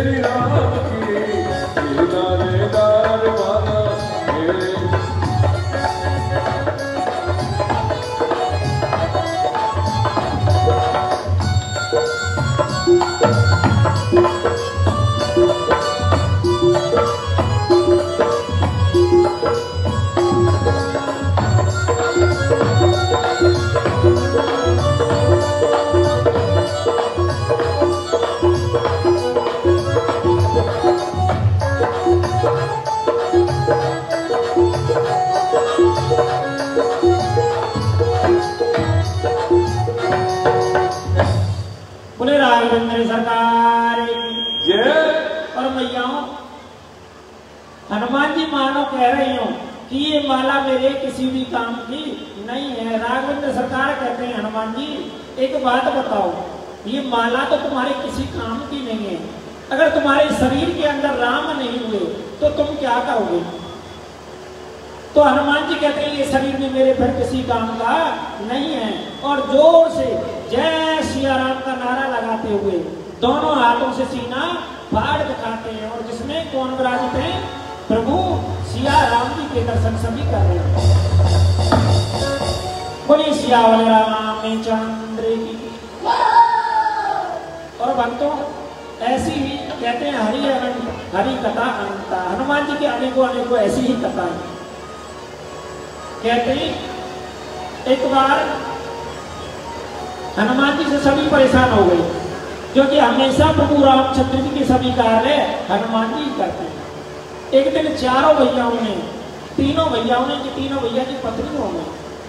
श्री राम की और ज़ोर से जय सिया राम का नारा लगाते हुए दोनों हाथों से सीना फाड़ दिखाते हैं और जिसमें कौन विराजित है? प्रभु सिया राम जी के दर्शन सभी कर रहे हैं। बोलिए, सिया वाले राम चंद्र की। और भक्तों, ऐसी ही कहते हैं हरि अनंत, हरि कथा अनंता। हनुमान जी के अनेकों अनेकों ऐसी ही कथा है। कहते हैं, एक बार हनुमान जी से सभी परेशान हो गए क्योंकि हमेशा प्रभु रामचंद्र जी के सभी कार्य हनुमान जी करते हैं। एक दिन चारों भैयाओं ने, तीनों भैयाओं ने कि तीनों भैया की पत्नियों ने,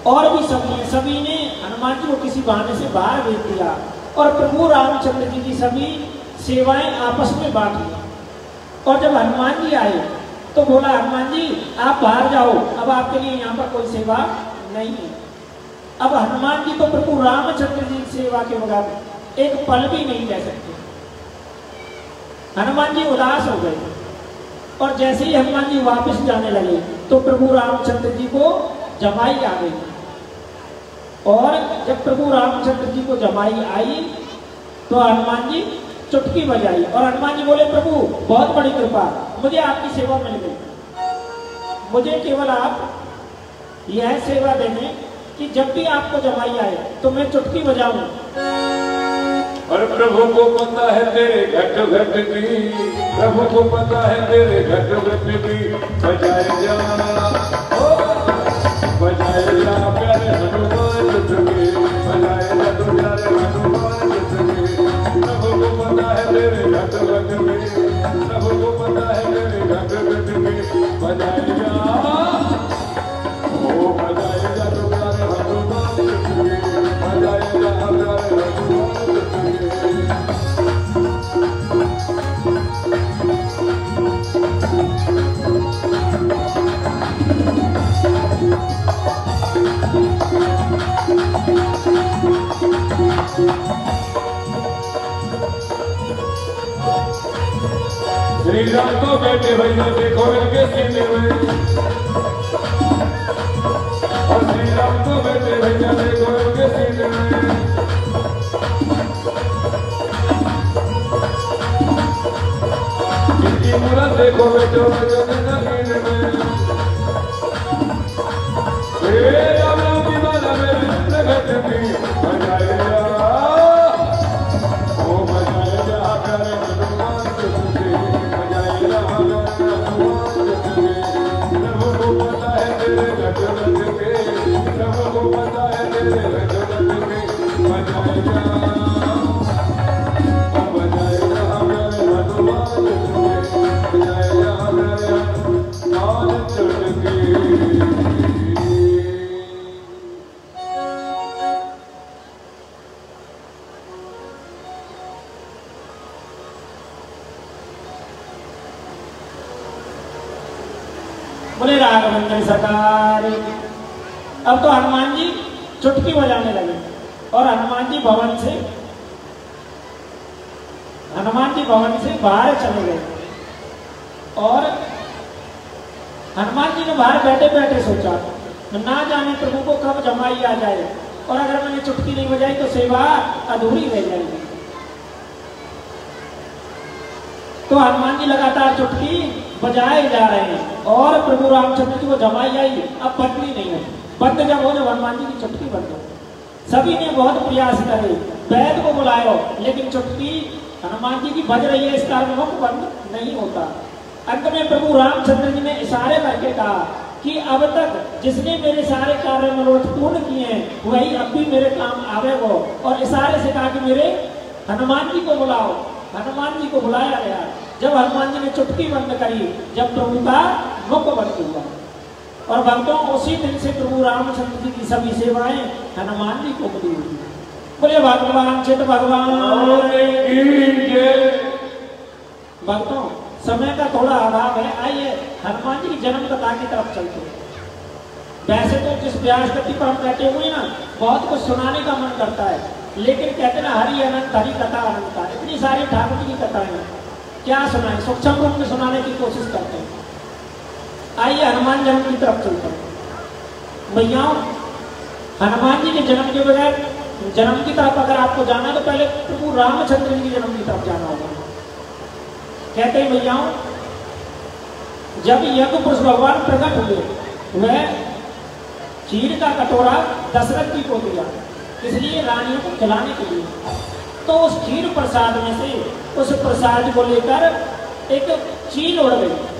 और भी सभी ने सभी ने हनुमान जी को किसी बहाने से बाहर भेज दिया, और प्रभु रामचंद्र जी की सभी सेवाएँ आपस में बांट ली। और जब हनुमान जी आए तो बोला, हनुमान जी, आप बाहर जाओ, अब आपके लिए यहाँ पर कोई सेवा नहीं है। अब हनुमान जी तो प्रभु रामचंद्र जी सेवा के बगैर एक पल भी नहीं रह सकते। हनुमान जी उदास हो गए और जैसे ही हनुमान जी वापस जाने लगे तो प्रभु रामचंद्र जी को जमाई आ गई। और जब प्रभु रामचंद्र जी को जमाई आई तो हनुमान जी चुटकी बजाई और हनुमान जी बोले, प्रभु, बहुत बड़ी कृपा, मुझे आपकी सेवा मिल गई। मुझे केवल आप यह सेवा देने कि जब भी आपको जमाई आए तो मैं चुटकी बजाऊं। और प्रभु को पता है तेरे घट घट की, प्रभु को पता है तेरे घट घट की, बजाए जा बजाए जा प्यारे हनुमान तुझे बजाए जा प्यारे हनुमान तुझे प्रभु को पता है तेरे घट घट की, प्रभु को पता है तेरे घट घट की, बजाए को बेटे भैया देखो इनके सीने में और श्री राम को बेटे भैया देखो इनके सीने में इनकी मूरत देखो बेटो बेटो सीने में प्रभु को पता है तेरे घट के बजाए जा भवन से हनुमान जी भवन से बाहर चले गए। और हनुमान जी ने बाहर बैठे बैठे सोचा, ना जाने प्रभु को कब जमाई आ जाए, और अगर मैंने चुटकी नहीं बजाई तो सेवा अधूरी रह जाएगी। तो हनुमान जी लगातार चुटकी बजाए जा रहे हैं, और प्रभु रामचंद्र जी को जमाई आई, अब बदली नहीं है। बंद जब हो जब हनुमान जी की चुटकी बंद हो। सभी ने बहुत प्रयास करे। वैद को बुलायो, लेकिन चुटकी हनुमान जी की बज रही है इस कारण मुख बंद नहीं होता। अंत में प्रभु रामचंद्र जी ने इशारे करके कहा कि अब तक जिसने मेरे सारे कार्य मनोरथ पूर्ण किए हैं, वही अब भी मेरे काम आवे वो और इशारे से कहा कि मेरे हनुमान जी को बुलाओ। हनुमान जी को बुलाया गया। जब हनुमान जी ने चुटकी बंद करी, जब प्रभु का मुख बंद हुआ और भक्तों, उसी दिन से प्रभु रामचंद्र जी की सभी सेवाएँ हनुमान जी को मिली हुई बोले भगवान, चित भगवान। भक्तों, समय का थोड़ा अभाव है। आइए, हनुमान जी की जन्म कथा की तरफ़ चलते हैं। वैसे तो जिस गति पर हम बैठे हुए ना, बहुत कुछ सुनाने का मन करता है। लेकिन कहते ना, हरि अनंत, हरि कथा अनंत। इतनी सारी ठाकुर जी की कथाएँ क्या सुनाए? सूक्ष्म रूप में सुनाने की कोशिश करते हैं। आइए हनुमान जन्म की तरफ़ चलते हैं। भैया, हनुमान जी के जन्म के बगैर, जन्म की तरफ़ अगर आपको जाना है तो पहले प्रभु रामचंद्र जी के जन्म की तरफ़ जाना होगा। कहते हैं, भैया, जब यज्ञ पुरुष भगवान प्रकट हुए, वह खीर का कटोरा दशरथ जी को दिया, इसलिए रानियों को खिलाने के लिए। तो उस खीर प्रसाद में से, उस प्रसाद को लेकर एक चील उड़ गई।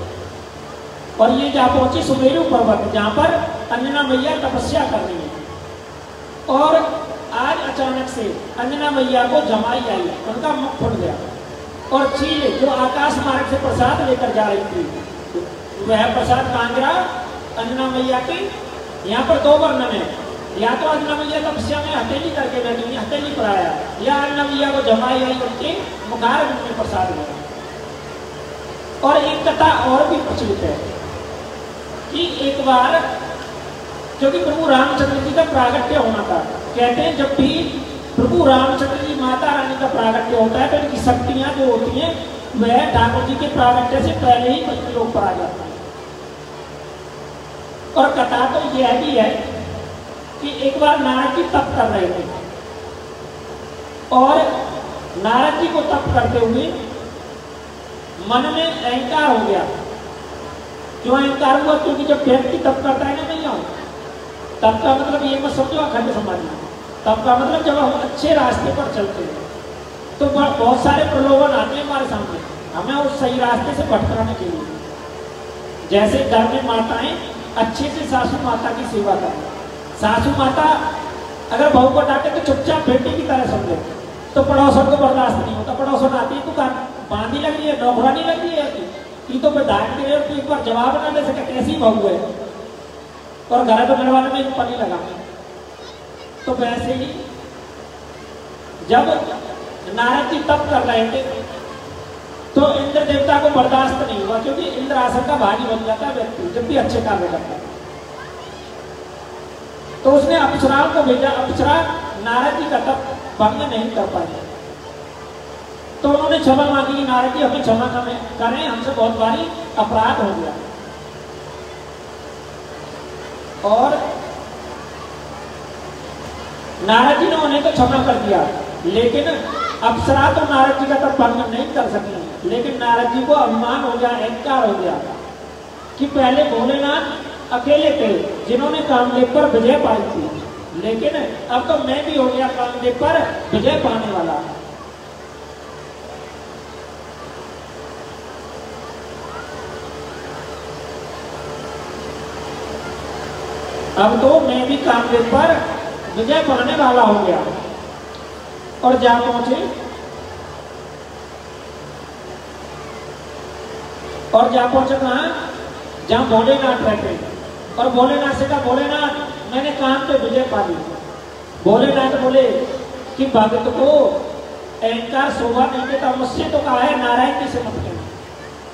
और ये जा पहुँची सुमेरु पर्वत जहाँ पर अंजना मैया तपस्या कर रही है। और आज अचानक से अंजना मैया को जमाई आई, उनका मुख फुट गया। और चील जो आकाश मार्ग से प्रसाद लेकर जा रही थी, वह प्रसाद कांगरा अंजना मैया की यहाँ पर दो वर्णन है। या तो अंजना मैया तपस्या में हथेली करके बैठी हुई हथेली पर आया, या अन्ना मैया को जमाई आई उनके मुखार में प्रसाद गया और एक कथा और भी प्रचलित है। कि एक बार, क्योंकि प्रभु रामचंद्र जी का प्रागट्य होना था। कहते हैं, जब भी प्रभु रामचंद्र जी माता रानी का प्रागट्य होता है तो इनकी शक्तियाँ जो होती हैं, वह ठाकुर जी के प्रागट्य से पहले ही पृथ्वी लोग पर आ जाती है। और कथा तो यह भी है कि एक बार नारद जी तप कर रहे थे। और नारद जी को तप करते हुए मन में अहंकार हो गया। क्यों अहंकार हुआ? क्योंकि जब व्यक्ति तप करता है ना नहीं तब का मतलब ये मत समझो अखंड समझना तब का मतलब जब हम अच्छे रास्ते पर चलते हैं तो बहुत सारे प्रलोभन आते हैं हमारे सामने। हमें उस सही रास्ते से भटकाने के लिए। जैसे घर में माताएँ अच्छे से सासू माता की सेवा करें। सासू माता अगर बहू को डांटे तो चुपचाप बेटी की तरह समझे तो पड़ोसन को बर्दाश्त नहीं होता। पड़ोसन आती है तो बांधी लग रही है? नौकरानी लग रही है? कि तो मैं डांट के तो एक बार जवाब ना दे सके, कैसी बहू है? और घर को बनवाने में एक पनी लगा। तो वैसे ही, जब नारद जी तप कर रहे थे तो इंद्र देवता को बर्दाश्त नहीं हुआ, क्योंकि इंद्र आसन का भागी बन जाता है, व्यक्ति जब भी अच्छे कार्य करता है। तो उसने अप्सराओं को भेजा। अप्सरा नारद जी का तप भंग नहीं कर पाए तो उन्होंने क्षमा मांगी, कि नारद जी, हमें क्षमा करें हमसे बहुत भारी अपराध हो गया। और नारद जी ने उन्हें तो क्षमा कर दिया, लेकिन अप्सरा तो नारद जी का तो भंग नहीं कर सकी, लेकिन नारद जी को अभिमान हो गया अहंकार हो गया, कि पहले भोलेनाथ अकेले थे, जिन्होंने कामदेव पर विजय पाई थी। लेकिन अब तो मैं भी हो गया, कामदेव पर विजय पाने वाला। अब तो मैं भी कामदेव पर विजय पाने वाला हो गया। और जा पहुँचे। और जा पहुँचे कहा? जहाँ भोलेनाथ रहते और भोलेनाथ से कहा, भोलेनाथ, मैंने काम पे विजय पा ली भोलेनाथ बोले कि भगत को अहंकार, शोभा नहीं देता मुझसे तो कहा है, नारायण जी से मत कहना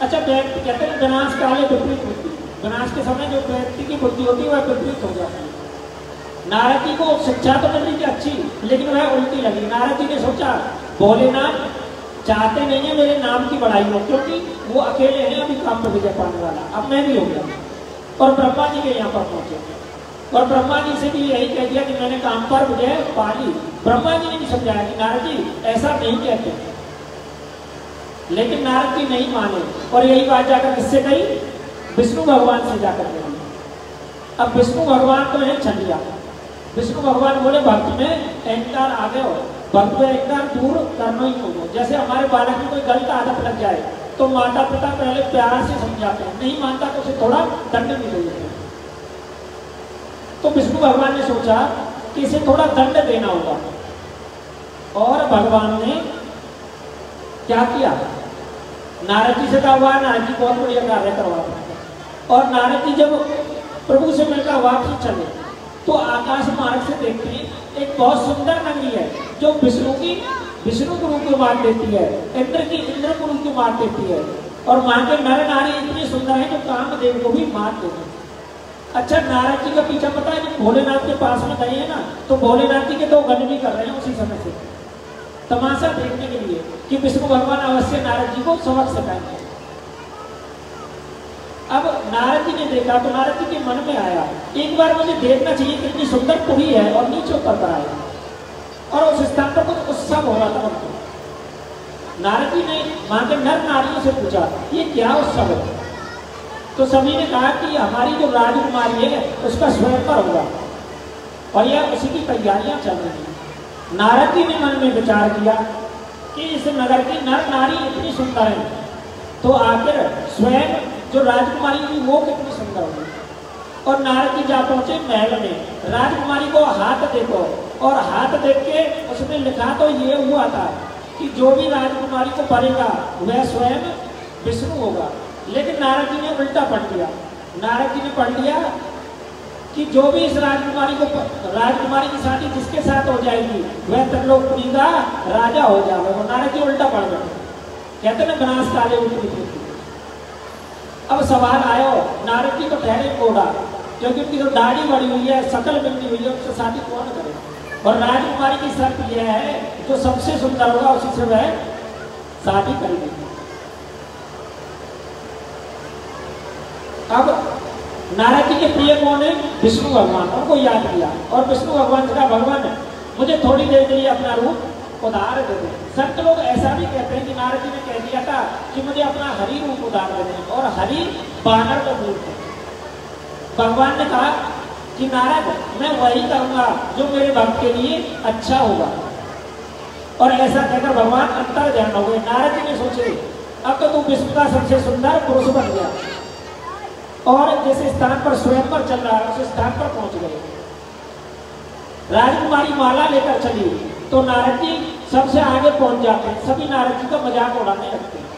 अच्छा कहते हैं विनाश काले विपरीत बुद्धि विनाश के समय जो व्यक्ति की बुद्धि होती है, वह विपरीत हो जाती है। नारद को शिक्षा तो मिल थी अच्छी, लेकिन वह उल्टी लगी। नारद ने सोचा, भोलेनाथ, चाहते नहीं है मेरे नाम की बढ़ाई हो, क्योंकि वो अकेले हैं, अभी काम पर विजय पाने वाला। अब मैं भी हो गया। और ब्रह्मा जी के यहाँ पर पहुँचे। और ब्रह्मा जी से भी यही कह दिया कि मैंने काम पर विजय पा ली ब्रह्मा जी ने भी समझाया कि नारद जी, ऐसा नहीं कहते। लेकिन नारद जी नहीं माने। और यही बात जाकर किससे कही? विष्णु भगवान से जाकर कही अब विष्णु भगवान तो है छलिया विष्णु भगवान बोले, भक्त में अहंकार आ गए हो। भक्त में अहंकार दूर करना ही होगा। जैसे हमारे बालक में कोई गलत आदत लग जाए तो माता पिता पहले प्यार से समझाते हैं। नहीं मानता तो उसे थोड़ा दंड भी दे देते तो विष्णु भगवान ने सोचा कि इसे थोड़ा दंड देना होगा। और भगवान ने क्या किया? नारद जी से कहा हुआ नारद जी, बहुत बढ़िया कार्य करवा और नारद जी जब प्रभु से मिलकर वापसी चले तो आकाश मार्ग से देखते हैं, एक बहुत सुंदर नगरी है, जो विष्णु की, विष्णु गुरु को मार देती है, इंद्र की इंद्र गुरु को मार देती है। और वहाँ के नर नारी इतनी सुंदर है, जो कामदेव को भी मार देते हैं। अच्छा नारद जी का पीछा पता है, जब भोलेनाथ के पास में गए हैं ना तो भोलेनाथ जी के दो गन भी कर रहे हैं उसी समय से। तमाशा देखने के लिए कि विष्णु भगवान अवश्य नारद जी को सबक सिखाएँगे अब नारद जी ने देखा तो नारद जी के मन में आया, एक बार मुझे देखना चाहिए कितनी सुंदर पुरी है और नीचे ऊपर पर आया और उस स्थान पर कुछ उत्सव हो रहा था उनको नारद जी ने वहाँ के नर नारियों से पूछा, ये क्या उत्सव है? तो सभी ने कहा कि हमारी जो राजकुमारी है, उसका स्वयं पर होगा। और यह उसी की तैयारियाँ चल रही हैं। नारद जी ने मन में विचार किया कि इस नगर की नर नारी इतनी सुंदर है। तो आखिर स्वयं जो राजकुमारी थी वो कितनी सुंदर होगी और नारद जी जा पहुँचे महल में। राजकुमारी को हाथ देखो। और हाथ देख के उसने लिखा तो ये हुआ था कि जो भी राजकुमारी को पढ़ेगा वह स्वयं विष्णु होगा। लेकिन नारद जी ने उल्टा पढ़ लिया। नारद जी ने पढ़ लिया कि जो भी इस राजकुमारी को राजकुमारी की शादी जिसके साथ हो जाएगी, वह त्रिलोकपुरी का राजा हो जाएगा। वो नारद जी उल्टा पढ़ गए। कहते ना बनास काले उल्टी अब सवाल आयो नारद जी को ठहरे कोड़ा क्योंकि उनकी जो दाढ़ी बड़ी हुई है, सकल बनी हुई है उससे शादी कौन करे? और राजकुमारी की शर्त यह है, जो सबसे सुंदर होगा, उसी से वह शादी करेगी अब नारद जी के प्रिय कौन है? विष्णु भगवान। उनको याद किया। और विष्णु भगवान का भगवान मुझे थोड़ी देर के लिए अपना रूप उधार दे दे। संत लोग ऐसा भी कहते हैं कि नारद जी ने कह दिया था कि मुझे अपना हरि रूप उधार दे और हरि बानर का रूप है। भगवान ने कहा कि नारद, मैं वही करूँगा जो मेरे भक्त के लिए अच्छा होगा। और ऐसा कहकर भगवान अंतर ध्यान हो गए। नारद जी ने सोचे, अब तो तू विश्व का सबसे सुंदर पुरुष बन गया। और जिस स्थान पर स्वयं पर चल रहा है, उस स्थान पर पहुँच गए। राजकुमारी माला लेकर चली। तो नारद जी सबसे आगे पहुँच जाते हैं। सभी नारद जी का मज़ाक उड़ाने लगते हैं।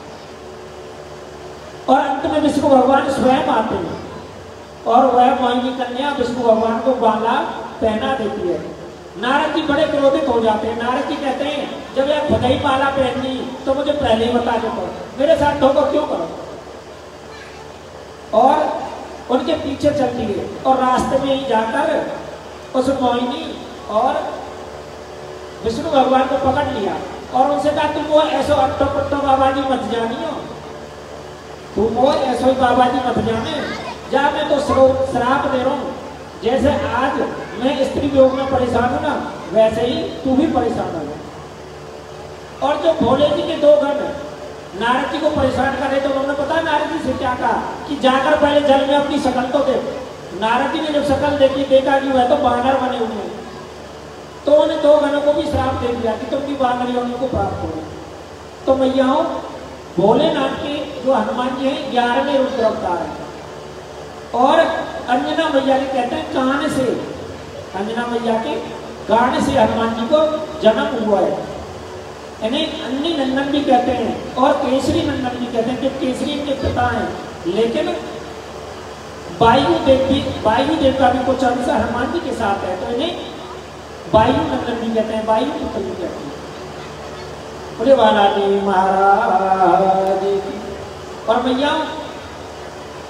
और अंत में विष्णु भगवान स्वयं आते हैं। और वह मोहिनी कन्या विष्णु भगवान को बाला पहना देती है। नारद जी बड़े क्रोधित हो जाते हैं। नारद जी कहते हैं, जब यह भदई माला पहननी तो मुझे पहले ही बता दो मेरे साथ धोखा क्यों करो? और उनके पीछे चलती है। और रास्ते में ही जाकर उस मोहिनी और विष्णु भगवान को पकड़ लिया और उनसे कहा, तुम वो ऐसो अट्टो पट्टो बाबा जी मत जानी हो तुम वो ऐसो बाबा जी मत जाने। जा, मैं तो श्राप दे रहा हूँ। जैसे आज मैं स्त्री योग में परेशान हूँ ना, वैसे ही तू भी परेशान हो और जो भोले जी के दो गण नारद जी को परेशान कर रहे थे उन्होंने पता नारद जी से क्या कहा कि जाकर पहले जल में अपनी शकल तो दे नारद जी ने जब शकल देखी, देखा कि वह तो बानर बने हुए हैं। तो उन्हें दो गणों को भी श्राप दे दिया कि तुम भी बानर को प्राप्त हो तो मैयाओं भोलेनाथ के जो हनुमान जी हैं, ग्यारहवें रुद्र अवतार है। और अंजना मैया के कहते हैं, कान से, अंजना मैया के कान से हनुमान जी को जन्म हुआ है। यानी अन्य नंदन भी कहते हैं, और केसरी नंदन भी कहते हैं कि केसरी इनके पिता हैं। लेकिन वायु देव वायु देव का भी कुछ अंश हनुमान जी के साथ है तो इन्हें वायु भी कहते हैं, वायु पुत्र भी कहते हैं। बोले वाला जी महाराज, और भैया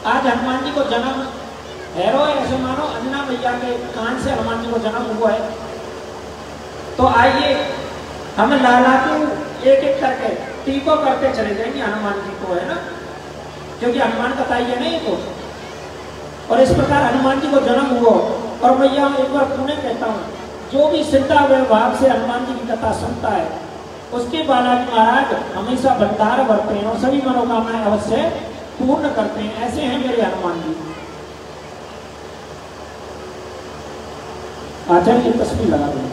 आज हनुमान जी को जन्म हैरो ऐसे मानो, अन्ना मैया के कान से हनुमान जी को जन्म हुआ है। तो आइए, हम लाला को एक एक करके, टीको करते चले जाएँगे हनुमान जी को, है ना? क्योंकि हनुमान कथा ही है तो। और इस प्रकार हनुमान जी को जन्म हुआ। और भैया एक बार पुणे कहता हूँ जो भी श्रद्धा व्यवहार से हनुमान जी की कथा सुनता है, उसके बालाजी महाराज हमेशा भंडार भरते हैं और सभी मनोकामनाएँ अवश्य पूर्ण करते हैं। ऐसे हैं मेरे हनुमान जी। आचार्य की तस्वीर लगा दें।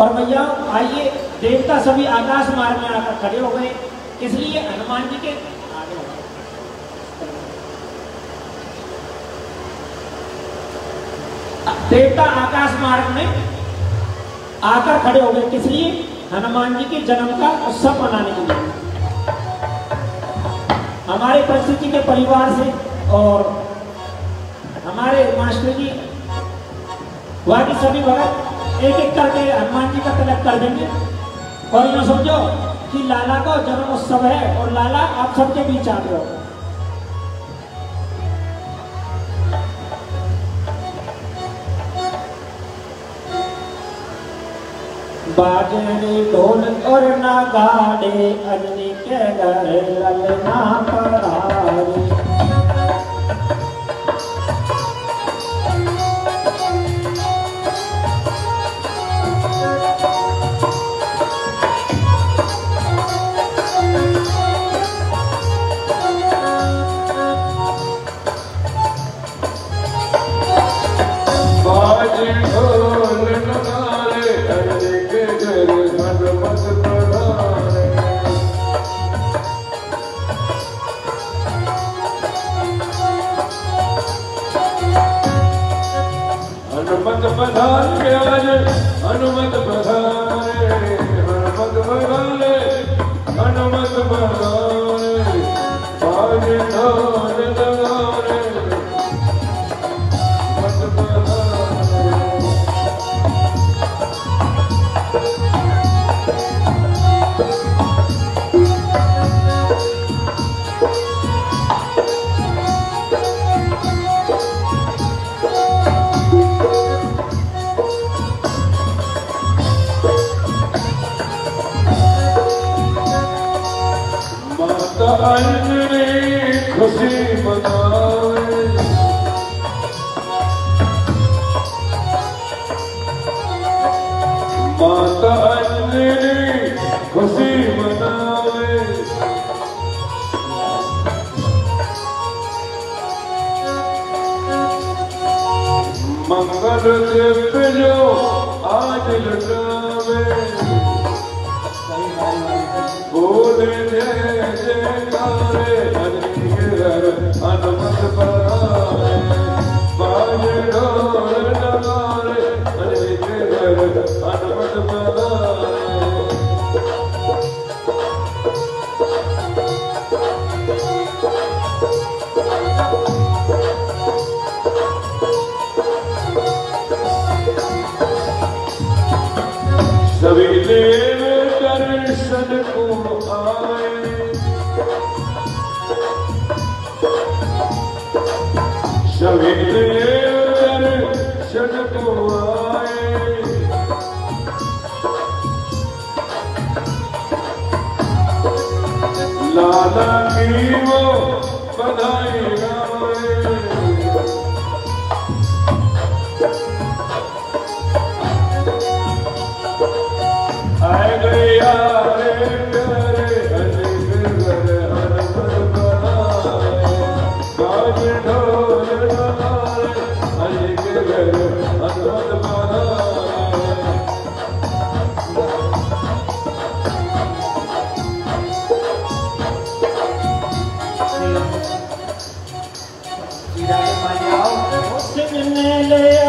और भैया, आइए, देवता सभी आकाश मार्ग में आकर खड़े हो गए। इसलिए हनुमान जी के आगे हो। गए। देवता आकाश मार्ग में आकर खड़े हो गए किस लिए हनुमान जी के जन्म का उत्सव मनाने के लिए। हमारे परिस्थिति के परिवार से और हमारे मास्टर जी, बाकी सभी भगत एक एक करके हनुमान जी का तिलक कर देंगे। और ये समझो कि लाला का जन्म उत्सव है और लाला आप सबके बीच आ गए हो। बाजरे ढोल और नगाड़े अन्य के घर ललना परारे। जय जयकारे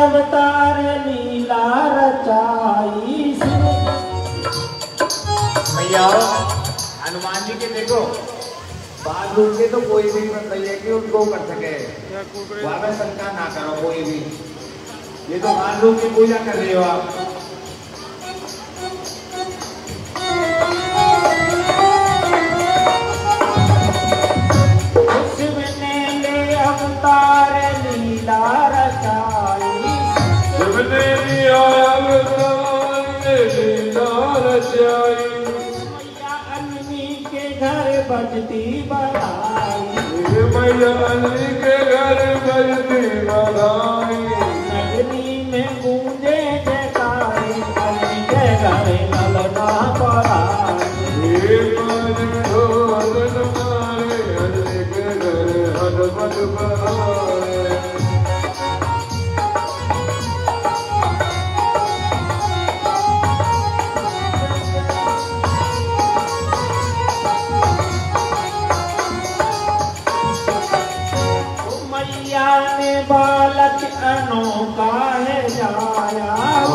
अवतार लीला रचाई भैया हनुमान जी के देखो बाल रूप के तो कोई भी मतलब ये कि उनको कर सके। वहाँ पे शंका ना करो कोई भी। ये तो बाल रूप की पूजा कर रहे हो आप। बाए नगली घर हल बा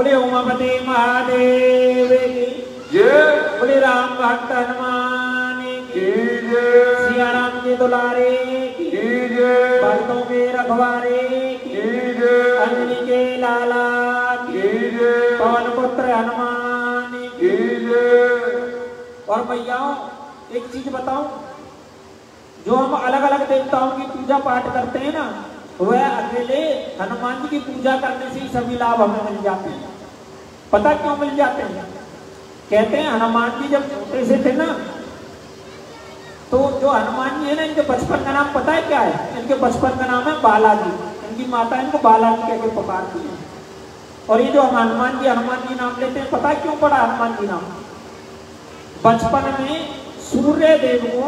बोले उमापति महादेव जय। बोले राम भक्त हनुमान की की जय। सिया राम के दुलारे की। की जय। भक्तों के रखवारे की। की जय। अंजलि के लाला की। की जय। पवन पुत्र हनुमान की की जय। और भैयाओं एक चीज़ बताऊँ जो हम अलग अलग देवताओं की पूजा पाठ करते हैं ना वह अकेले हनुमान जी की पूजा करने से ही सभी लाभ हमें मिल जाते हैं। पता क्यों मिल जाते हैं? कहते हैं, हनुमान जी जब छोटे से थे ना तो जो हनुमान जी है ना, इनके बचपन का नाम पता है क्या है? इनके बचपन का नाम है बालाजी। इनकी माता इनको बालाजी कह के पुकारती है। और ये जो हम हनुमान जी हनुमान जी नाम लेते हैं, पता क्यों पड़ा हनुमान जी नाम? बचपन में सूर्य देव को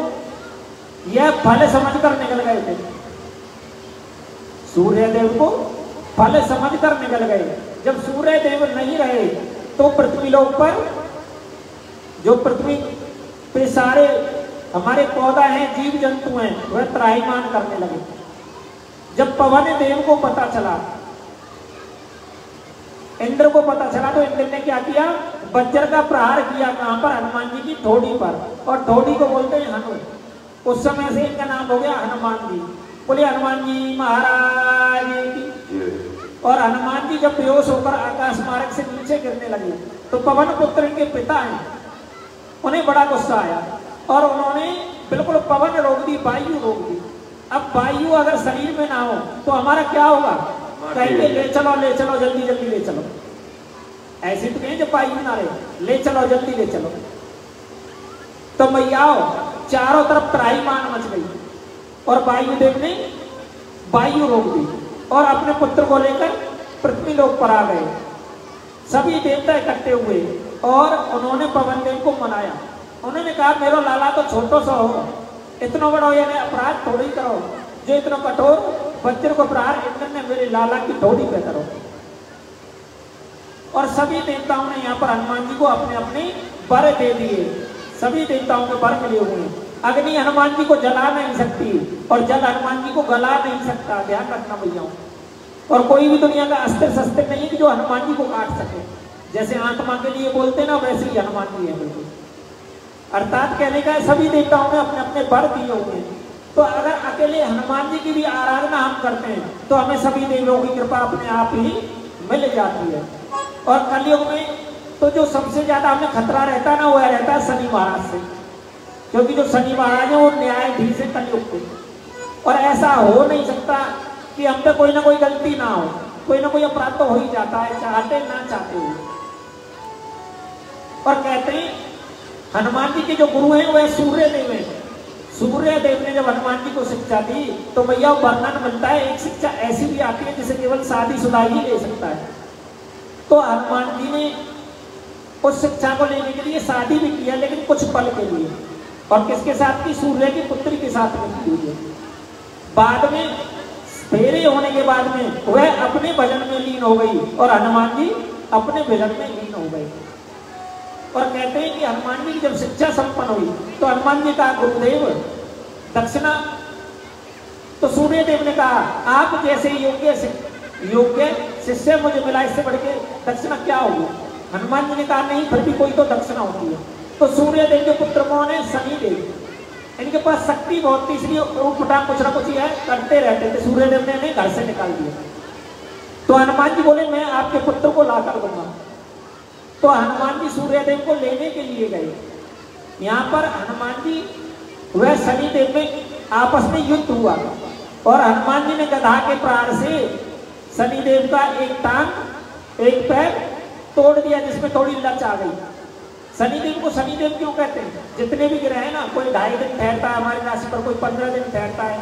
यह फल समझ कर निकल गए थे। सूर्य देव को फल समझ कर निकल गए। जब सूर्य देव नहीं रहे तो पृथ्वी लोक पर, जो पृथ्वी पे सारे हमारे पौधा हैं जीव जंतु हैं वह त्राहीमान करने लगे। जब पवन देव को पता चला, इंद्र को पता चला तो इंद्र ने क्या किया? वज्र का प्रहार किया कहाँ पर? हनुमान जी की ठोड़ी पर। और ठोड़ी को बोलते हैं हनु। उस समय से इनका नाम हो गया हनुमान जी। बोले, हनुमान जी महाराज की और हनुमान जी जब बेहोश होकर आकाश मार्ग से नीचे गिरने लगे तो पवन पुत्र इनके पिता हैं। उन्हें बड़ा गुस्सा आया और उन्होंने बिल्कुल पवन रोक दी वायु रोक दी। अब वायु अगर शरीर में ना हो तो हमारा क्या होगा? कहेंगे ले चलो ले चलो जल्दी जल्दी ले चलो। ऐसे तो कहें जब वायु ना रहे। ले चलो जल्दी ले चलो। तो मैयाओ चारों तरफ़ त्राईमान मच गई और वायु देव ने वायु रोक दी। और अपने पुत्र को लेकर पृथ्वी लोक पर आ गए। सभी देवता इकट्ठे हुए और उन्होंने पवन देव को मनाया। उन्होंने कहा, मेरा लाला तो छोटो सा हो, इतना बड़ा ये अपराध थोड़ी करो। जो इतना कठोर वज्र को प्रहार इंद्र ने मेरे लाला की थोड़ी पे करो। और सभी देवताओं ने यहाँ पर हनुमान जी को अपने अपने बर दे दिए। सभी देवताओं के बर मिले हुए। अग्नि हनुमान जी को जला नहीं सकती और जल हनुमान जी को गला नहीं सकता। ध्यान रखना भैया। और कोई भी दुनिया का अस्त्र शस्त्र नहीं कि जो हनुमान जी को काट सके। जैसे आत्मा के लिए बोलते ना, वैसे ही हनुमान जी है बिल्कुल। अर्थात कहने का सभी देवताओं ने अपने अपने बर दिए हुए हैं। तो अगर अकेले हनुमान जी की भी आराधना हम करते हैं तो हमें सभी देवों की कृपा अपने आप ही मिल जाती है। और कलयुग में तो जो सबसे ज़्यादा हमें खतरा रहता है ना वह रहता है शनि महाराज से। क्योंकि जो शनि महाराज है, वो न्यायाधीश है कलयुग के और ऐसा हो नहीं सकता कि हम पे कोई ना कोई गलती ना हो, कोई ना कोई अपराध तो हो ही जाता है, चाहते ना चाहते हुए। और कहते हैं, हनुमान जी के जो गुरु हैं, वह सूर्य देव हैं। सूर्य देव ने जब हनुमान जी को शिक्षा दी तो भैया वर्णन मिलता है, एक शिक्षा ऐसी भी आती है जिसे केवल शादी शादीशुदा ही ले सकता है। तो हनुमान जी ने उस शिक्षा को लेने के लिए शादी भी किया, लेकिन कुछ पल के लिए। और किसके साथ की? सूर्य की पुत्री के साथ में की हुई है। बाद में, फेरे होने के बाद में वह अपने भजन में लीन हो गई और हनुमान जी अपने भजन में लीन हो गए। और कहते हैं कि हनुमान जी की जब शिक्षा संपन्न हुई तो हनुमान जी कहा, गुरुदेव, दक्षिणा तो सूर्य देव ने कहा, आप जैसे योग्य योग्य शिष्य मुझे मिला, इससे बढ़ के दक्षिणा क्या होगी? हनुमान जी ने कहा, नहीं, फिर भी कोई तो दक्षिणा होती है। तो सूर्य देव के पुत्र कौन है? शनि देव। इनके पास शक्ति बहुत थी, इसलिए उठा कुछ ना कुछ है करते रहते थे। सूर्य देव ने घर से निकाल दिया। तो हनुमान जी बोले, मैं आपके पुत्र को ला कर दूँगा। तो हनुमान जी सूर्यदेव को लेने के लिए गए। यहाँ पर हनुमान जी, वह शनिदेव में आपस में युद्ध हुआ। और हनुमान जी ने गधा के प्राण से शनिदेव का एक टांग, एक पैर तोड़ दिया, जिसमें थोड़ी लच आ गई। शनिदेव को शनिदेव क्यों कहते हैं? जितने भी ग्रह है ना कोई ढाई दिन ठहरता है हमारी राशि पर कोई पंद्रह दिन ठहरता है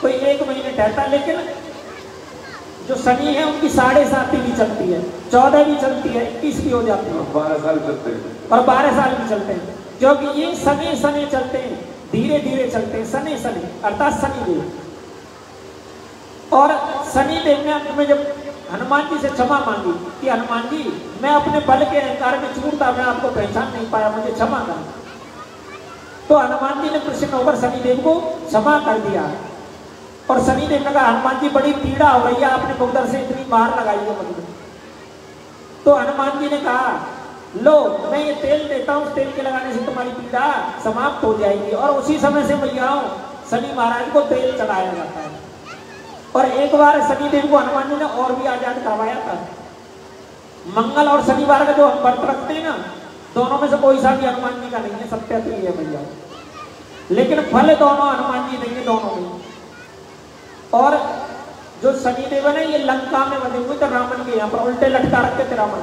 कोई एक महीने ठहरता है लेकिन जो शनि है उनकी साढ़े सात भी चलती है चौदह भी चलती है इक्कीस भी हो जाती है। बारह साल चलते हैं। और बारह साल भी चलते हैं क्योंकि ये सने सने चलते हैं धीरे धीरे चलते हैं सने सने अर्थात शनि देव। और शनि देव ने अंत में जब हनुमान जी से क्षमा मांगी कि हनुमान जी, मैं अपने बल के अहंकार में चूरता मैं आपको पहचान नहीं पाया, मुझे क्षमा कर तो हनुमान जी ने प्रसन्न होकर शनिदेव को क्षमा कर दिया। और शनिदेव ने कहा, हनुमान जी, बड़ी पीड़ा हो रही है, आपने मुगदर से इतनी मार लगाई है मुझे। तो हनुमान जी ने कहा, लो, मैं ये तेल देता हूँ तेल के लगाने से तुम्हारी पीड़ा समाप्त हो जाएगी। और उसी समय से भैया शनि महाराज को तेल चढ़ाया जाता है। और एक बार शनिदेव को हनुमान जी ने और भी आज़ाद करवाया था। मंगल और शनिवार का जो हम व्रत रखते हैं ना, दोनों में से कोई सा भी हनुमान जी का नहीं है सत्य तो है भैया। लेकिन फल दोनों हनुमान जी देंगे दोनों में। और जो शनिदेव है ना, ये लंका में बने हुए थे, रावण के यहाँ पर उल्टे लटका रखते थे रावण।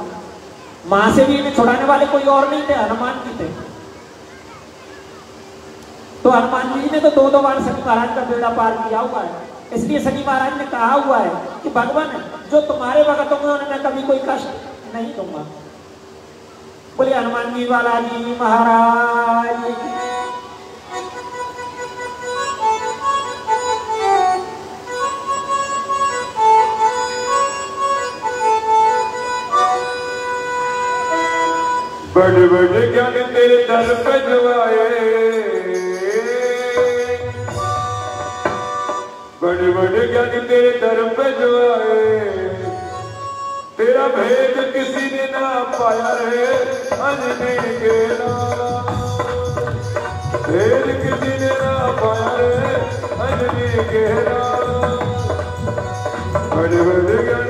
वहाँ से भी इन्हें छुड़ाने वाले कोई और नहीं थे, हनुमान जी थे। तो हनुमान जी ने तो दो दो बार शनि महाराज का बेड़ा पार किया हुआ है। इसलिए शनि महाराज ने कहा हुआ है कि भगवान, जो तुम्हारे भगतों में मैं कभी कोई कष्ट नहीं दूँगा बोले हनुमान जी वाला जी महाराज। बड़े बड़े ज्ञान तेरे दर पे जवाए बड़े बड़े ज्ञान तेरे धर्म पे जो आए। तेरा भेद किसी ने ना पाया है अंजनी के भेद किसी ने ना पाया है अंजनी के बड़े बड़े ज्ञान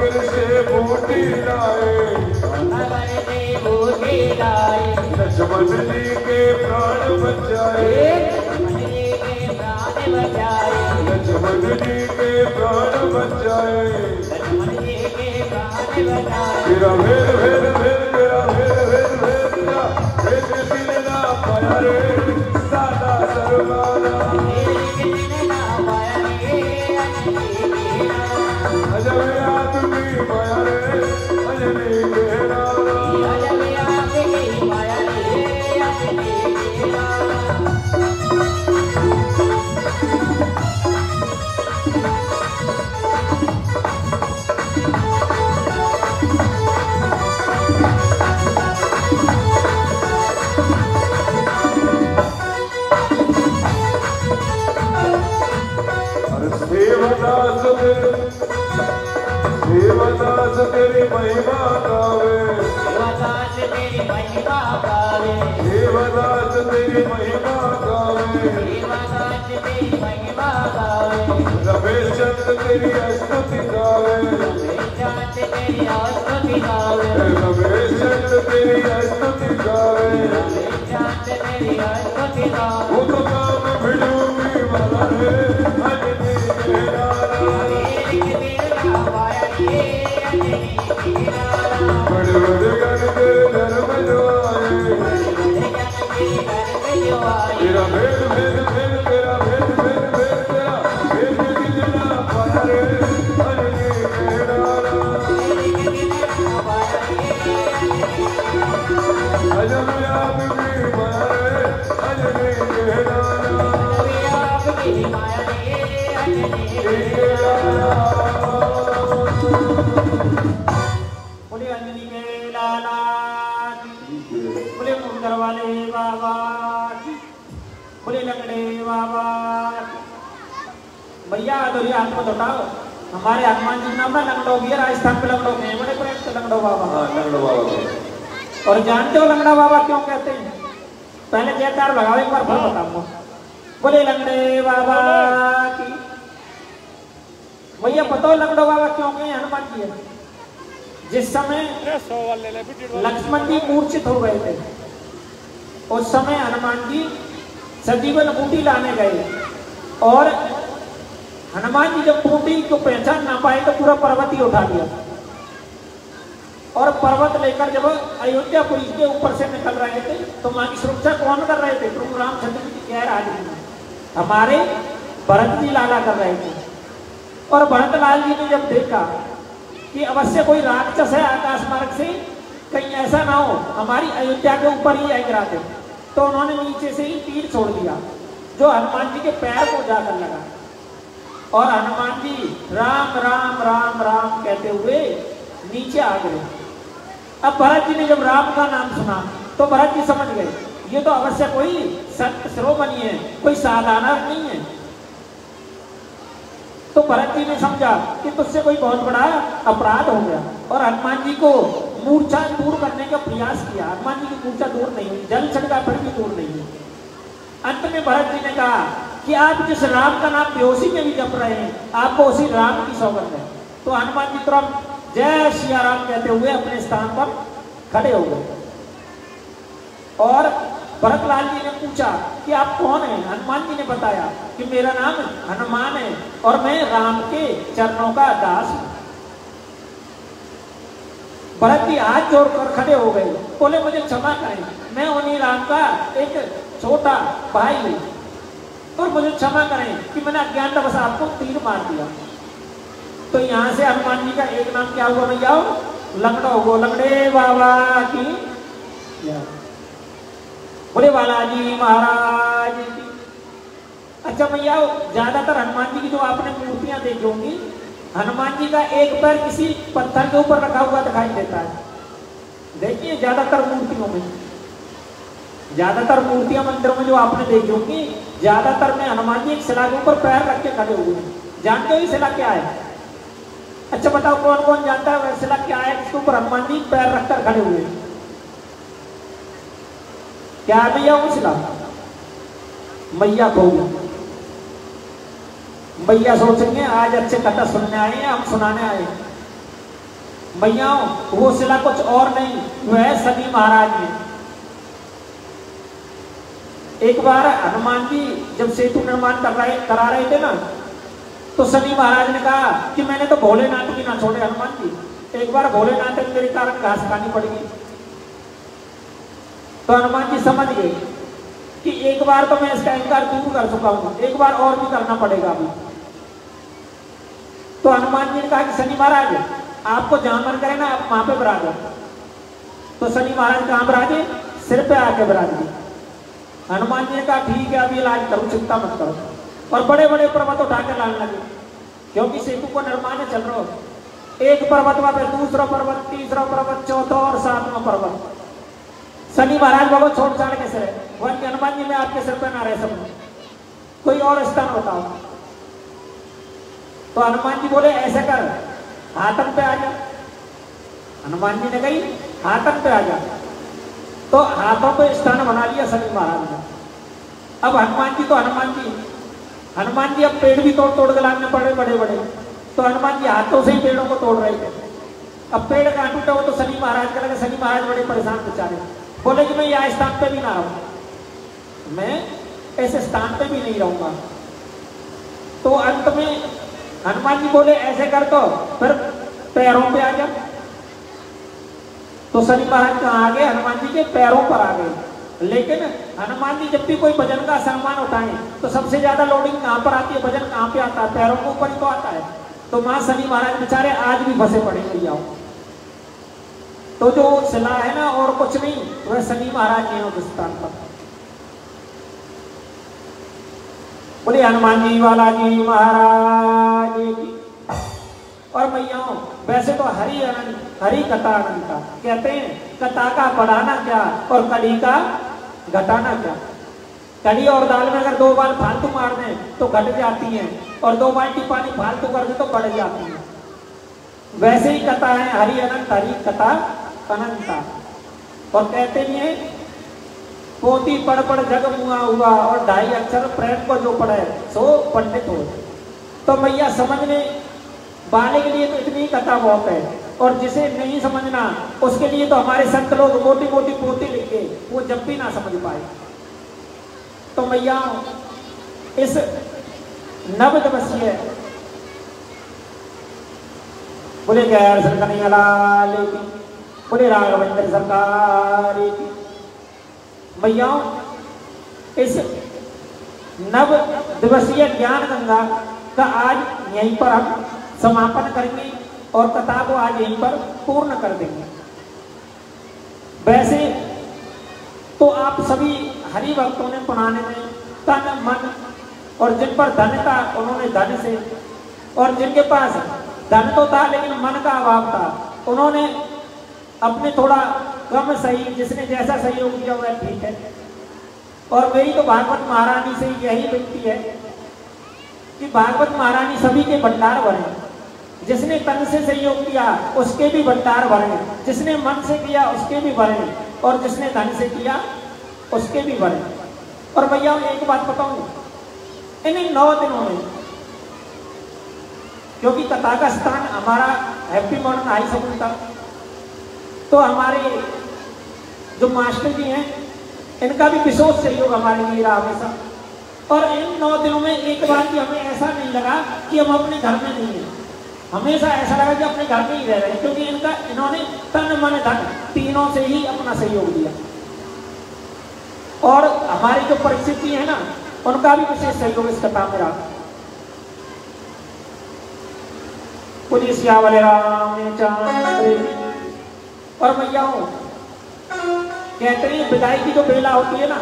सोना गिर से बूटी लाए लक्ष्मण जी के प्राण बचाए लक्ष्मण जी के प्राण बचाए तेरा भेद भेद भेद तेरा भेद भेद भेद तेरा भेद किसी ने ना पाया रे सेवदास तेरी महिमा गावे। रमेश चंद्र तेरी स्तुति गावे। रमेश चंद्र तेरी स्तुति गावे। वो तो काम भिड़ूँगी वाला है। भैया अधूरी हाथ में उठाओ हमारे हनुमान जी नाम लंगड़ो भी राजस्थान में लंगड़ो, में बड़े प्रेम लंगड़ो बाबा। हाँ लंगड़ो बाबा। और जानते हो लंगड़ा बाबा क्यों कहते हैं? पहले जयकार लगाओ एक बार फिर बताऊँगा। बोले, लंगड़े बाबा की भैया हो लंगड़ो बाबा क्यों कहे हनुमान जी जिस समय लक्ष्मण जी मूर्छित हो गए थे, उस समय हनुमान जी सजीवन बूटी लाने गए। और हनुमान जी जब बूटी को पहचान ना पाए तो पूरा पर्वत ही उठा लिया और पर्वत लेकर जब अयोध्या पुलिस के ऊपर से निकल रहे थे तो माँ की सुरक्षा कौन कर रहे थे? प्रभु रामचंद्र जी की में। हमारे भरत जी लाला कर रहे थे। और भरत लाल जी ने जब देखा कि अवश्य कोई राक्षस है आकाश मार्ग से, कहीं ऐसा ना हो, हमारी अयोध्या के ऊपर ही आए गिराते तो उन्होंने नीचे से ही तीर छोड़ दिया, जो हनुमान जी के पैर को जाकर लगा। और हनुमान जी राम राम राम राम कहते हुए नीचे आ गए। अब भरत जी ने जब राम का नाम सुना तो भरत जी समझ गए, ये तो अवश्य कोई संत है, कोई साधारण नहीं है। तो भरत जी ने समझा कि तुझसे कोई बहुत बड़ा अपराध हो गया, और हनुमान जी को मूर्छा दूर करने का प्रयास किया। हनुमान जी की मूर्छा दूर नहीं हुई, जल छिड़का फिर भी दूर नहीं हुई। अंत में भरत जी ने कहा कि आप जिस राम का नाम बेहोशी में भी जप रहे हैं, आपको उसी राम की सौगंध है। तो हनुमान जी तुरंत जय सिया राम कहते हुए अपने स्थान पर खड़े हो गए। और भरतलाल जी ने पूछा कि आप कौन हैं? हनुमान जी ने बताया कि मेरा नाम हनुमान है और मैं राम के चरणों का दास हूँ। भरत जी हाथ जोड़कर खड़े हो गए। बोले, मुझे क्षमा करें, मैं उन्हीं राम का एक छोटा भाई हूँ। और मुझे क्षमा करें कि मैंने अज्ञानता बस आपको तीर मार दिया। तो यहाँ से हनुमान जी का एक नाम क्या हुआ भैया? लंगड़ो हो लंगड़े बाबा की बोले, बालाजी महाराज अच्छा भैया, ज़्यादातर हनुमान जी की जो आपने मूर्तियाँ देखी होंगी हनुमान जी का एक पैर किसी पत्थर के ऊपर रखा हुआ दिखाई देता है। देखिए, ज़्यादातर मूर्तियों में। ज़्यादातर मूर्तियाँ मंदिरों में जो आपने देखी होंगी ज़्यादातर में हनुमान जी एक शिला के ऊपर पैर रख के खड़े हुए हैं। जानते हो शिला क्या है? अच्छा बताओ कौन कौन जानता है शिला क्या है इसके ऊपर हनुमान जी पैर रखकर खड़े हुए क्या है भैया शिला मैया बहु। मैया सोचेंगे, आज अच्छे कथा सुनने आए हैं, हम सुनाने आए मैया, वो सिला कुछ और नहीं वह है सनी महाराज ने एक बार हनुमान जी जब सेतु निर्माण कर रहे करा रहे थे ना तो शनि महाराज ने कहा कि मैंने तो भोलेनाथ की ना छोड़े हनुमान जी। एक बार भोलेनाथ ने मेरे कारण घास खानी पड़ेगी तो हनुमान जी समझ गए कि एक बार तो मैं इसका इनकार दूर कर चुका हूँ, एक बार और भी करना पड़ेगा अभी। तो हनुमान जी ने कहा कि शनि महाराज, आपको जहाँ मन करे ना, आप वहाँ पे बराज तो शनि महाराज कहाँ बराजे? सिर पे आके बराज। हनुमान जी ने कहा, ठीक है, अभी इलाज करो, चिंता मत करो। और बड़े बड़े पर्वत उठाकर लाने लगे। क्योंकि सेतु को निर्माण चल रहा। हो एक पर्वत वहाँ पे दूसरा पर्वत, तीसरा पर्वत, चौथा और सातवां पर्वत। शनि महाराज बाबा छोड़ छाड़ के सिर। वह हनुमान जी, में आपके सिर पर ना रह सकूँ। कोई और स्थान बताओ। तो हनुमान जी बोले, ऐसे कर, हाथन पे आ जा। हनुमान जी ने कही, हाथन पे आ जा। तो हाथों पे स्थान बना लिया शनि महाराज ने। अब हनुमान जी तो हनुमान जी हनुमान जी अब पेड़ भी तोड़ तोड़ के लाने पड़े, बड़े बड़े। तो हनुमान जी हाथों से ही पेड़ों को तोड़ रहे थे अब पेड़ कहाँ टूटा हो तो शनि महाराज का लगा, शनि महाराज बड़े परेशान बेचारे। बोले कि मैं यहाँ स्थान पे भी ना रहूँ। मैं ऐसे स्थान पे भी नहीं रहूँगा। तो अंत में हनुमान जी बोले, ऐसे कर दो फिर पैरों पे आ जा। तो शनि महाराज कहाँ आ गए? हनुमान जी के पैरों पर आ गए। लेकिन हनुमान जी, जब भी कोई वज़न का सामान उठाए तो सबसे ज़्यादा लोडिंग कहाँ पर आती है? वज़न कहाँ पे आता है? पैरों के ऊपर तो आता है। तो माँ शनि महाराज बेचारे आज भी फंसे पड़े भैया। तो जो शिला है ना, और कुछ नहीं, वह शनि महाराज ने स्थान पर। बोले, हनुमान जी वाला जी महाराज और मैयाओं, वैसे तो हरि अनंत, हरि कथा अनंता। कहते हैं, कथा का बढ़ाना क्या? और कली का घटाना क्या? कड़ी और दाल में अगर दो बार फालतू मार दें तो घट जाती हैं, और दो बाल्टी पानी फालतू कर दें तो बढ़ जाती हैं। वैसे ही कथा है, हरि अनंत, हरि कथा अनंता। और कहते भी हैं, पोती पढ़ पढ़ जग मुआ हुआ, और ढाई अक्षर प्रेम को जो पढ़े, सो पंडित हो। तो मैया समझ में वाले के लिए तो इतनी कथा बहुत है। और जिसे नहीं समझना, उसके लिए तो हमारे संत लोग मोटी मोटी पोती लिखे, वो जब भी ना समझ पाए। तो मैया इस नव दिवसीय बोले, गैर सरकनिया लाल बोले, राघवेंद्र सरकार की। मैया इस नव दिवसीय ज्ञान गंगा का आज यहीं पर हम समापन करेंगे। और कथा को आज यहीं पर पूर्ण कर देंगे। वैसे तो आप सभी हरि भक्तों ने पुराने में तन, मन और जिन पर धन था, उन्होंने धन से और जिनके पास धन तो था, लेकिन मन का अभाव था, उन्होंने अपने थोड़ा कम सही, जिसने जैसा सहयोग किया, वह ठीक है। और मेरी तो भागवत महारानी से यही विनती है कि भागवत महारानी सभी के भंडार भरे जिसने तन से सहयोग किया, उसके भी भंडार भरे जिसने मन से किया, उसके भी भरे और जिसने धन से किया, उसके भी भरे और भैया एक बात बताऊँ इन नौ दिनों में, क्योंकि कथा का स्थान हमारा हैप्पी मॉडर्न हाई स्कूल था तो हमारे जो मास्टर जी हैं, इनका भी विशेष सहयोग हमारे लिए रहा हमेशा। और इन नौ दिनों में एक बार भी हमें ऐसा नहीं लगा कि हम अपने घर में नहीं हैं। हमेशा ऐसा लगा कि अपने घर में ही रह रहे हैं, क्योंकि इनका, इन्होंने तन, मन, धन तीनों से ही अपना सहयोग दिया। और हमारी जो परिस्थिति है ना, उनका भी विशेष सहयोग इस कथा में रहा। वाले राम और मैयाओं, कहते हैं, विदाई की जो बेला होती है ना,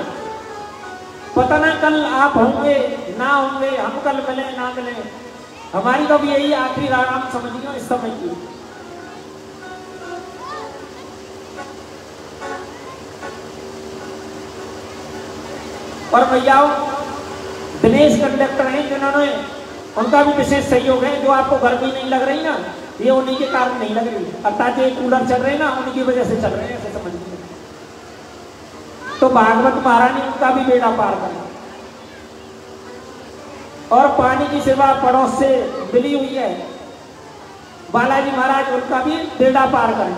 पता ना कल आप होंगे, ना होंगे, हम कल मिले, ना मिले। हमारी तो भी यही आखिरी आराम समझिए इस समय की। और भैयाओं, दिनेश कंडक्टर हैं जिन्होंने, उनका भी विशेष सहयोग है, जो आपको गर्मी नहीं लग रही ना, ये उन्हीं के कारण नहीं लग रही। अर्थात ये कूलर चल रहे ना उनकी वजह से चल रहे हैं, ऐसे समझ तो भागवत महारानी उनका भी बेड़ा पार करें। और पानी की सेवा पड़ोस से मिली हुई है। बालाजी महाराज उनका भी बेड़ा पार करें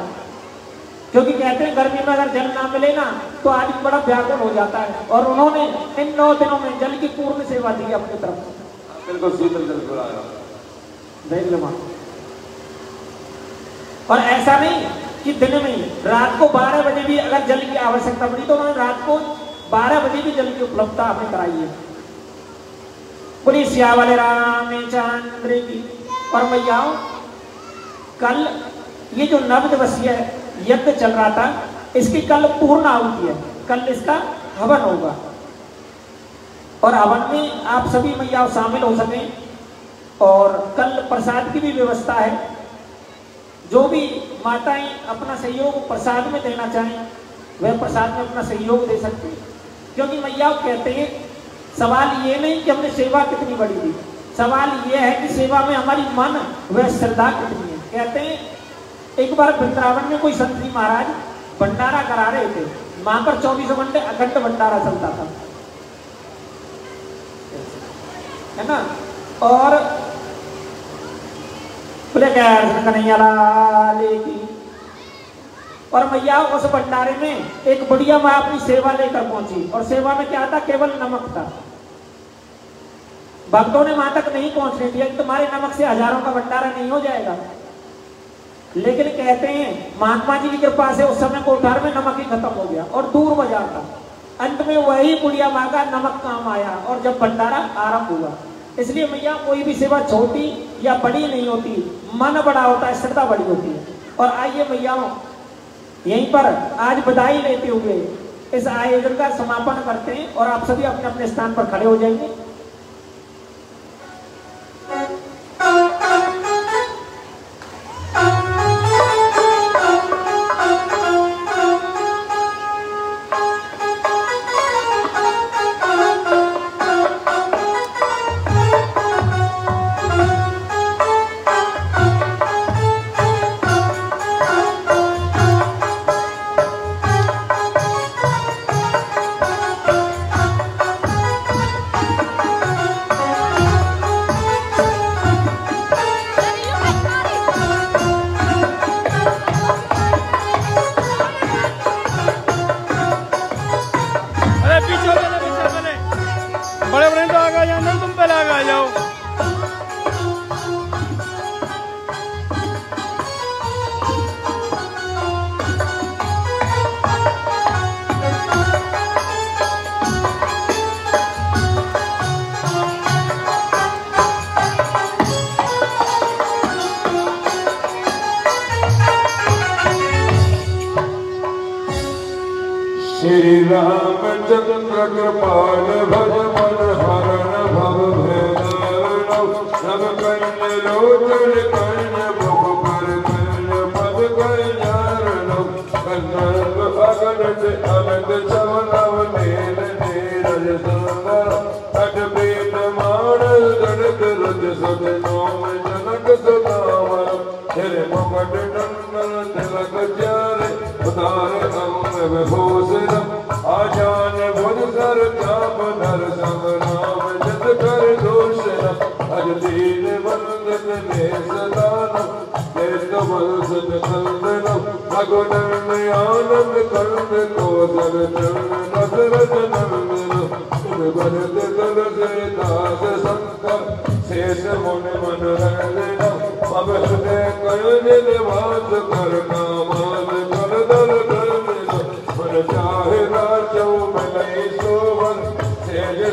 क्योंकि कहते हैं गर्मी में अगर जल ना मिले ना तो आदमी बड़ा व्याकुल हो जाता है। और उन्होंने इन नौ दिनों में जल की पूर्ण सेवा दी अपनी तरफ़ बिल्कुल शीतल जल और ऐसा नहीं कि दिन में रात को 12 बजे भी अगर जल की आवश्यकता पड़ी तो उन्होंने रात को 12 बजे भी जल की उपलब्धता हमें कराई है। पुलिस वाले रामचंद्र की। और मैयाओं कल ये जो नव दिवसीय यज्ञ चल रहा था, इसकी कल पूर्ण आहुति है। कल इसका हवन होगा। और हवन में आप सभी मैया शामिल हो सके। और कल प्रसाद की भी व्यवस्था है। जो भी माताएँ अपना सहयोग प्रसाद में देना चाहें, वह प्रसाद में अपना सहयोग दे सकते क्योंकि मैया कहते हैं सवाल ये नहीं कि हमने सेवा कितनी बड़ी दी। सवाल ये है कि सेवा में हमारी मन व श्रद्धा कितनी है। कहते हैं, एक बार वृंदावन में कोई संत जी महाराज भंडारा करा रहे थे। वहाँ पर चौबीसों घंटे अखंड भंडारा चलता था। है ना? और बोले कन्हैया लाल की और मैया उस भंडारे में एक बुढ़िया माँ अपनी सेवा लेकर पहुँची। और सेवा में क्या था? केवल नमक था। भक्तों ने वहाँ तक नहीं पहुँचने दिया कि तुम्हारे नमक से हज़ारों का भंडारा नहीं हो जाएगा। लेकिन कहते हैं, महात्मा जी की कृपा से उस समय कोठार में नमक ही खत्म हो गया और दूर बाज़ार था। अंत में वही बुढ़िया माँ का नमक काम आया और जब भंडारा आरंभ हुआ। इसलिए मैया कोई भी सेवा छोटी या बड़ी नहीं होती। मन बड़ा होता है, श्रद्धा बड़ी होती है। और आइए मैयाओं यहीं पर आज बधाई लेते हुए इस आयोजन का समापन करते हैं और आप सभी अपने अपने स्थान पर खड़े हो जाएँगे।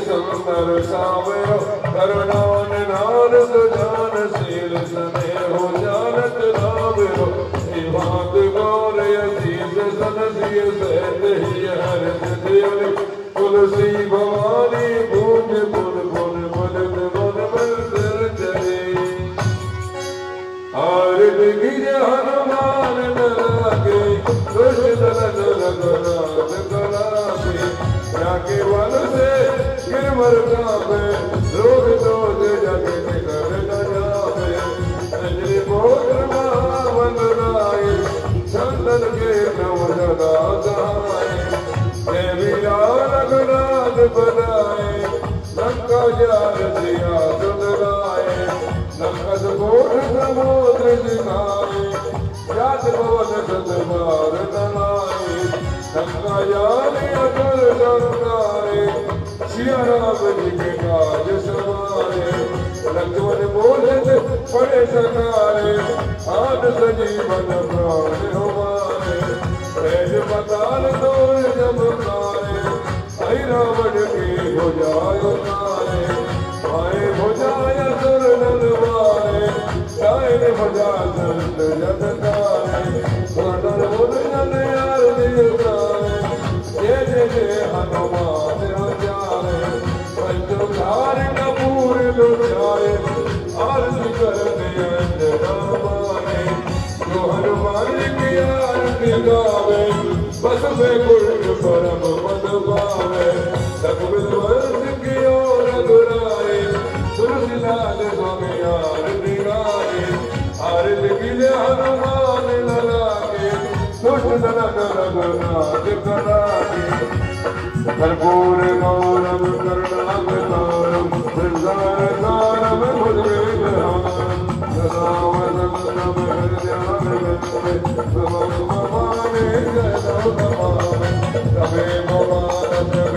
सुंदर सावरो करुणा निधान सुजान शील सने हो जानत रावरो भात गौर यतीस सन सिय सैत ही हर दियल तुलसी भवानी भूज पुन पुन बलत जाके वन से गिरवर कापे लोग दोष जग निकल न जावे। अंजलि मोत्र महावंदनाय चंदन के नव जगा सहाय देवी रघुनाथ बनाए लंका जाल सिया सुधराए लंकस कोट समुद्र दिखाए, जात भवन सतबार दलाए लंका जाल अगर संकारे सिया राम जी के काज सवारे लक्ष्मण बोलत पड़े सकारे आन सजीवन प्राण हमारे प्रेम पताल तोड़ जमकारे आई रावण की हो जाए तारे आए हो जाए सुर नलवारे हो जाए संत जन तारे ਨਾਮ ਨਾਮ ਲਾ ਕੇ ਸੁਣ ਨਾਮ ਰਗਨਾ ਜਗਦਾਤੀ ਸਰਪੂਰ ਮੋਰਮ ਕਰਨ ਲਗਤੋ ਮੁੱਛਦਾ ਨਾਮ ਮੋਜੇ ਕਰਾਂ ਜਗਾਵਨ ਨਾਮ ਮਮਾਨੇ ਜਗਦਾ ਨਾਮ ਕਬੇ ਮੋਮਾ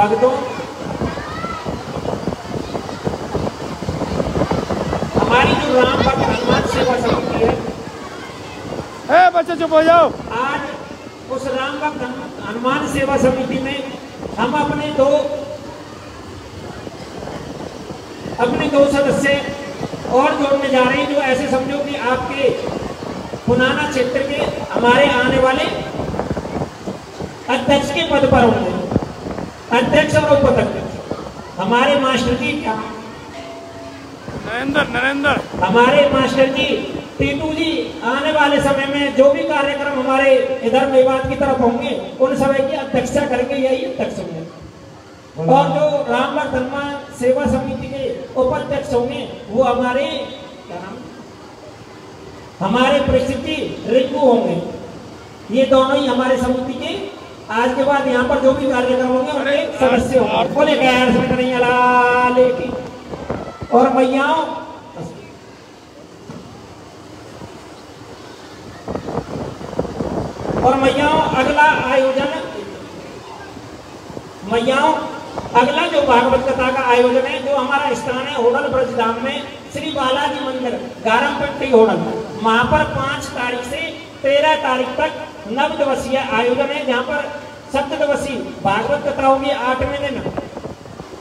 भक्तों हमारी जो राम भक्त हनुमान सेवा समिति है ए बच्चे चुप हो जाओ। आज उस राम भक्त हनुमान सेवा समिति में हम अपने दो अपने दो सदस्य और जोड़ने जा रहे हैं जो ऐसे समझो कि आपके पुनाना क्षेत्र के हमारे आने वाले अध्यक्ष के पद पर होंगे। अध्यक्ष और उपाध्यक्ष। हमारे मास्टर जी क्या? नरेंद्र नरेंद्र। हमारे मास्टर जी टीटू जी आने वाले समय में जो भी कार्यक्रम हमारे इधर मेवात की तरफ़ होंगे उन सभी की अध्यक्षता करके यही अध्यक्ष होंगे। और जो रामगढ़ धर्मा सेवा समिति के उपाध्यक्ष होंगे वो हमारे क्या नाम? हमारे परिस्थिति रिंकू होंगे। ये दोनों ही हमारे समिति के आज के बाद यहाँ पर जो भी कार्यक्रम होंगे, उनके सदस्य बोले संगठन और मैयाओं और मैयाओं अगला आयोजन मैयाओं अगला जो भागवत कथा का आयोजन है, जो हमारा स्थान है होटल ब्रजधाम में, श्री बालाजी मंदिर, गारमपट्टी होटल वहाँ पर पाँच तारीख से तेरह तारीख तक नव दिवसीय आयोजन है, जहाँ पर सप्त दिवसीय भागवत कथा होगी आठवें दिन।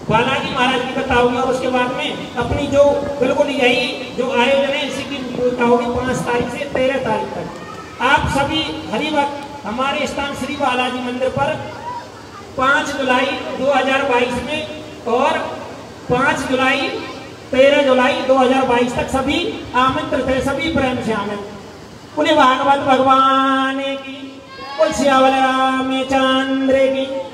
बालाजी महाराज की कथा होगी और उसके बाद में अपनी जो बिल्कुल यही जो आयोजन है, इसी की कथा होगी पाँच तारीख से तेरह तारीख तक। आप सभी हरी वक्त हमारे स्थान श्री बालाजी मंदिर पर पाँच जुलाई 2022 में और पाँच जुलाई तेरह जुलाई 2022 तक सभी आमंत्रित है, सभी प्रेम से आमंत्रित। उन्हें भागवत भगवान की बोल सिया बलराम चंद्र की।